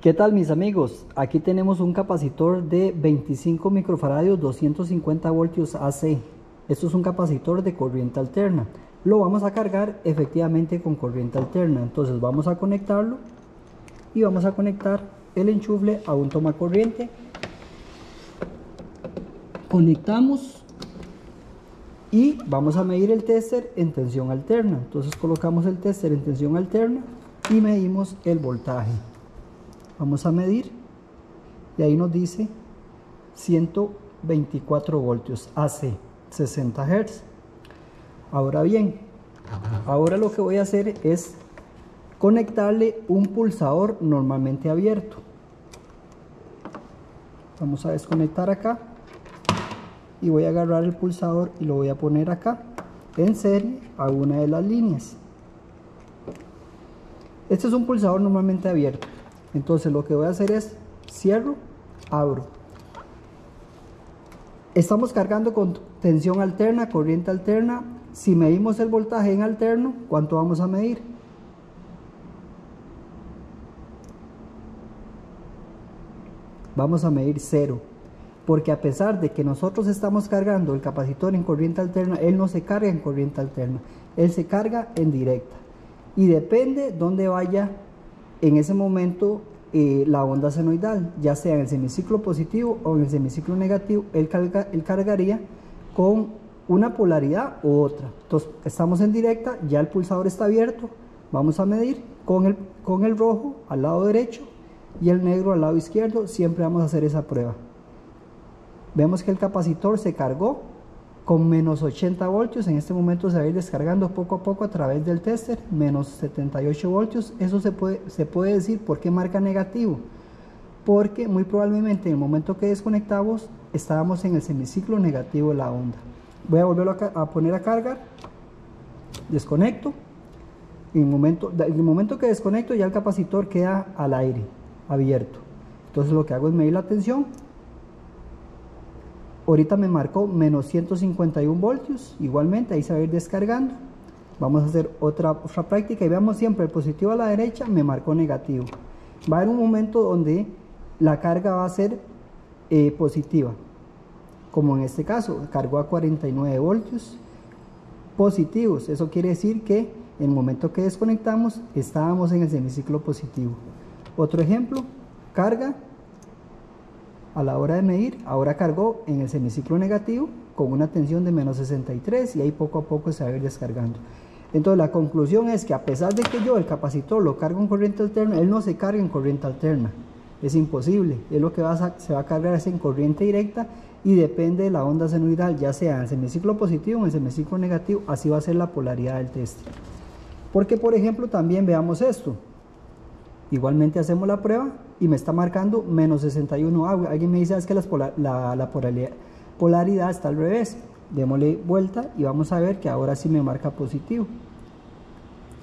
¿Qué tal mis amigos? Aquí tenemos un capacitor de 25 microfaradios 250 voltios AC. Esto es un capacitor de corriente alterna. Lo vamos a cargar efectivamente con corriente alterna. Entonces vamos a conectarlo y vamos a conectar el enchufle a un toma corriente. Conectamos y vamos a medir el tester en tensión alterna. Entonces colocamos el tester en tensión alterna y medimos el voltaje. Vamos a medir y ahí nos dice 124 voltios AC, 60 Hz. Ahora bien, ahora lo que voy a hacer es conectarle un pulsador normalmente abierto. Vamos a desconectar acá y voy a agarrar el pulsador y lo voy a poner acá en serie a una de las líneas. Este es un pulsador normalmente abierto. Entonces lo que voy a hacer es cierro, abro. Estamos cargando con tensión alterna, corriente alterna. Si medimos el voltaje en alterno, ¿cuánto vamos a medir? Vamos a medir cero. Porque a pesar de que nosotros estamos cargando el capacitor en corriente alterna, él no se carga en corriente alterna. Él se carga en directa. Y depende dónde vaya en ese momento eh, la onda senoidal, ya sea en el semiciclo positivo o en el semiciclo negativo, él, cargaría con una polaridad u otra. Entonces, estamos en directa, ya el pulsador está abierto, vamos a medir con el, con el rojo al lado derecho y el negro al lado izquierdo, siempre vamos a hacer esa prueba. Vemos que el capacitor se cargó con menos 80 voltios, en este momento se va a ir descargando poco a poco a través del tester, menos 78 voltios, eso se puede, se puede decir por qué marca negativo, porque muy probablemente en el momento que desconectamos estábamos en el semiciclo negativo de la onda. Voy a volverlo a, poner a cargar, desconecto, en el, momento, en el momento que desconecto ya el capacitor queda al aire, abierto. Entonces lo que hago es medir la tensión Ahorita me marcó menos 151 voltios, igualmente ahí se va a ir descargando. Vamos a hacer otra, otra práctica y veamos siempre el positivo a la derecha me marcó negativo. Va a haber un momento donde la carga va a ser eh, positiva, como en este caso, cargó a 49 voltios positivos. Eso quiere decir que en el momento que desconectamos estábamos en el semiciclo positivo. Otro ejemplo, carga a la hora de medir, ahora cargó en el semiciclo negativo con una tensión de menos 63 y ahí poco a poco se va a ir descargando. Entonces la conclusión es que a pesar de que yo el capacitor lo cargo en corriente alterna, él no se carga en corriente alterna. Es imposible. Es lo que va se va a cargar es en corriente directa y depende de la onda senoidal, ya sea en el semiciclo positivo o en el semiciclo negativo, así va a ser la polaridad del test. Porque por ejemplo también veamos esto. Igualmente hacemos la prueba y me está marcando menos 61. Ah, alguien me dice es que la, la polaridad, polaridad está al revés. Démosle vuelta y vamos a ver que ahora sí me marca positivo.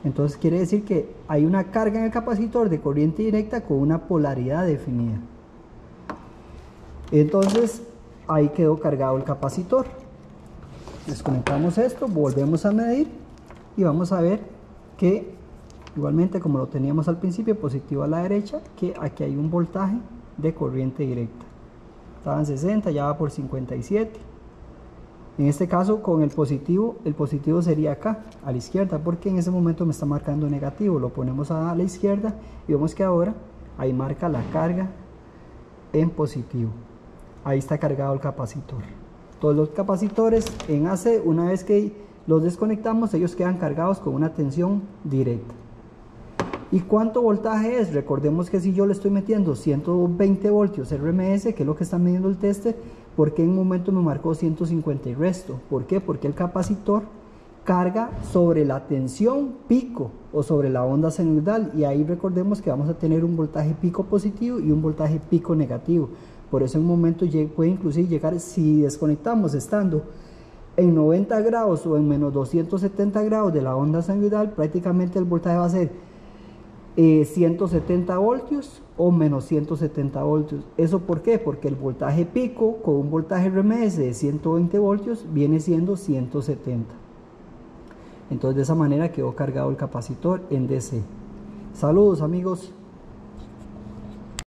Entonces quiere decir que hay una carga en el capacitor de corriente directa con una polaridad definida. Entonces ahí quedó cargado el capacitor. Desconectamos esto, volvemos a medir y vamos a ver que Igualmente, como lo teníamos al principio, positivo a la derecha, que aquí hay un voltaje de corriente directa. Estaba en 60, ya va por 57. En este caso, con el positivo, el positivo sería acá, a la izquierda, porque en ese momento me está marcando negativo. Lo ponemos a la izquierda y vemos que ahora ahí marca la carga en positivo. Ahí está cargado el capacitor. Todos los capacitores en AC, una vez que los desconectamos, ellos quedan cargados con una tensión directa. ¿Y cuánto voltaje es? Recordemos que si yo le estoy metiendo 120 voltios RMS, que es lo que está midiendo el teste, ¿por qué en un momento me marcó 150 y resto? ¿Por qué? Porque el capacitor carga sobre la tensión pico o sobre la onda senoidal y ahí recordemos que vamos a tener un voltaje pico positivo y un voltaje pico negativo. Por eso en un momento puede inclusive llegar, si desconectamos estando en 90 grados o en menos 270 grados de la onda senoidal, prácticamente el voltaje va a ser 170 eh, voltios o menos 170 voltios. ¿Eso por qué? Porque el voltaje pico con un voltaje RMS de 120 voltios viene siendo 170. Entonces de esa manera quedó cargado el capacitor en DC. Saludos amigos.